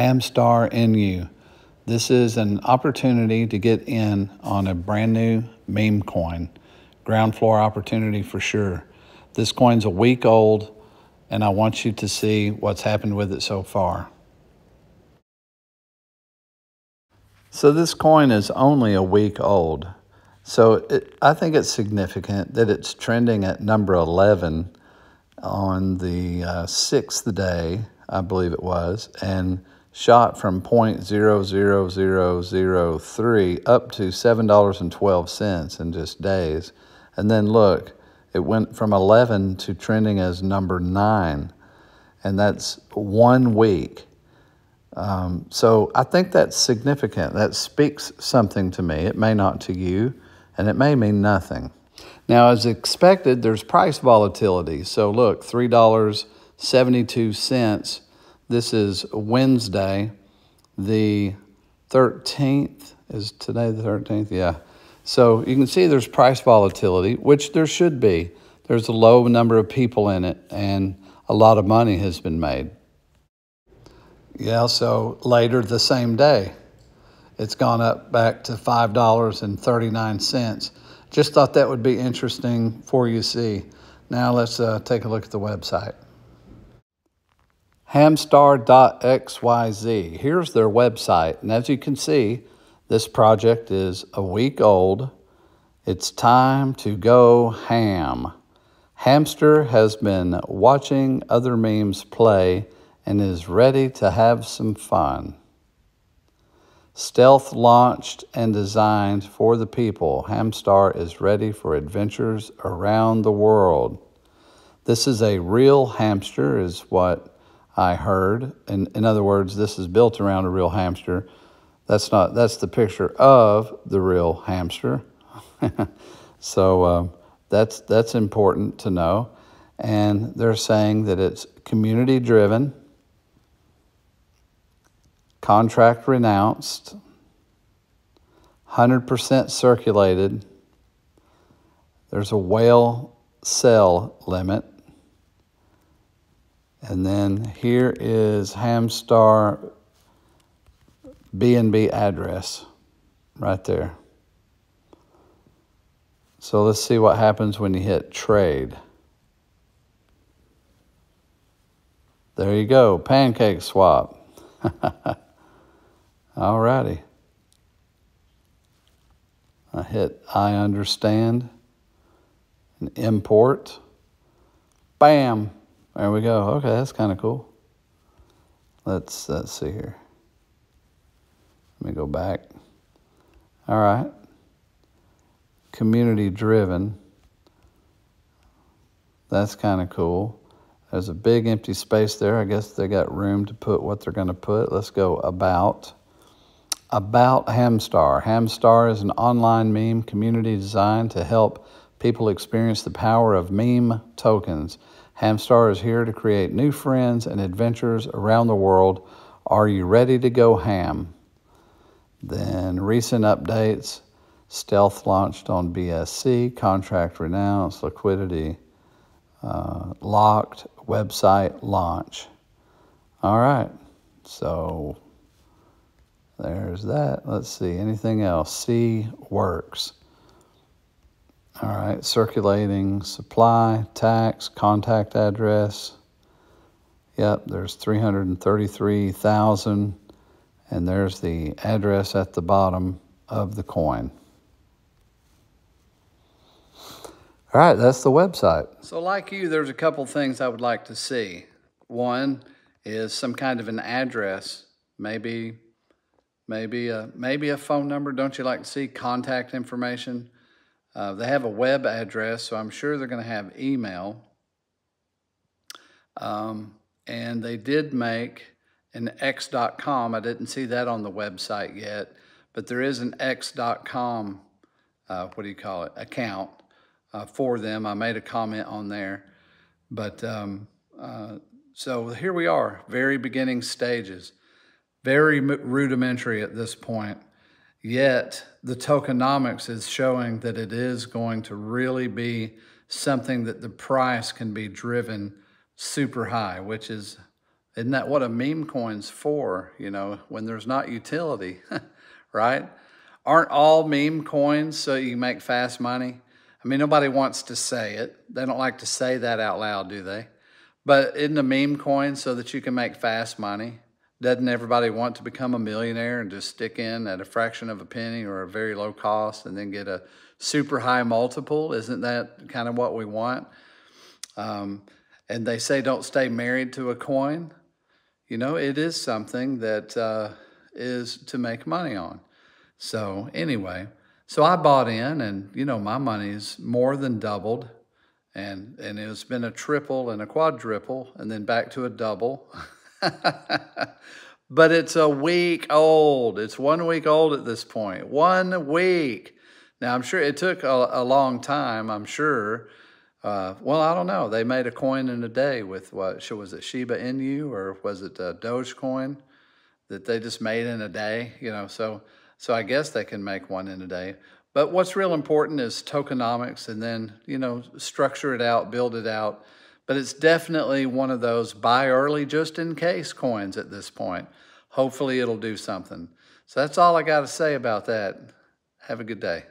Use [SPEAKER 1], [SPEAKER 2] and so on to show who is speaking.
[SPEAKER 1] Hamstar Inu. This is an opportunity to get in on a brand new meme coin. Ground floor opportunity for sure. This coin's a week old, and I want you to see what's happened with it so far. So this coin is only a week old. So it, I think it's significant that it's trending at number 11 on the uh, sixth day, I believe it was, and shot from 0.00003 up to $7.12 in just days. And then look, it went from 11 to trending as number nine, and that's one week. Um, so I think that's significant. That speaks something to me. It may not to you, and it may mean nothing. Now, as expected, there's price volatility. So look, $3.72. This is Wednesday, the 13th. Is today the 13th? Yeah. So you can see there's price volatility, which there should be. There's a low number of people in it, and a lot of money has been made. Yeah, so later the same day, it's gone up back to $5.39. Just thought that would be interesting for you to see. Now let's uh, take a look at the website. Hamstar.xyz. Here's their website. And as you can see, this project is a week old. It's time to go ham. Hamster has been watching other memes play and is ready to have some fun. Stealth launched and designed for the people, Hamstar is ready for adventures around the world. This is a real hamster, is what I heard. In, in other words, this is built around a real hamster. That's not that's the picture of the real hamster. so uh, that's that's important to know. And they're saying that it's community driven contract renounced, 100% circulated. There's a whale sell limit. And then here is Hamstar BNB address right there. So let's see what happens when you hit trade. There you go, pancake swap. All righty. I hit I understand and import. Bam. There we go. Okay, that's kind of cool. Let's let's see here. Let me go back. All right. Community driven. That's kind of cool. There's a big empty space there. I guess they got room to put what they're going to put. Let's go about. About Hamstar. Hamstar is an online meme community designed to help people experience the power of meme tokens. Hamstar is here to create new friends and adventures around the world. Are you ready to go ham? Then recent updates. Stealth launched on BSC, contract renounced, liquidity uh, locked, website launch. All right, so there's that. Let's see, anything else? C works. All right, circulating supply, tax, contact address. Yep, there's 333,000, and there's the address at the bottom of the coin. All right, that's the website. So, like you, there's a couple things I would like to see. One is some kind of an address, maybe, maybe a maybe a phone number. Don't you like to see contact information? Uh, they have a web address, so I'm sure they're going to have email. Um, and they did make an x.com. I didn't see that on the website yet, but there is an x.com. Uh, what do you call it? Account uh, for them. I made a comment on there. But um, uh, so here we are, very beginning stages, very rudimentary at this point. Yet the tokenomics is showing that it is going to really be something that the price can be driven super high, which is Isn't that what a meme coin's for? You know, when there's not utility, right? Aren't all meme coins so you make fast money? I mean, nobody wants to say it. They don't like to say that out loud, do they? But isn't a meme coin so that you can make fast money? Doesn't everybody want to become a millionaire and just stick in at a fraction of a penny or a very low cost and then get a super high multiple? Isn't that kind of what we want? Um, and they say don't stay married to a coin. You know, it is something that uh, is to make money on. So, anyway, so I bought in, and you know, my money's more than doubled and and it's been a triple and a quadruple and then back to a double but it's a week old. It's one week old at this point. one week. Now i'm sure it took a, a long time i'm sure. Uh, well i don't know. They made a coin in a day with what was it shiba inu or was it uh, dogecoin that they just made in a day you know? So so i guess they can make one in a day. But what's real important is tokenomics and then, you know, structure it out, build it out. But it's definitely one of those buy early just in case coins at this point. Hopefully it'll do something. So that's all I got to say about that. Have a good day.